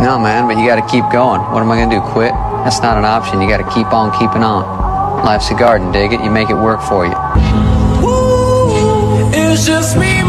No, man, but you got to keep going. What am I going to do? Quit? That's not an option. You got to keep on keeping on. Life's a garden, dig it. You make it work for you. It's just me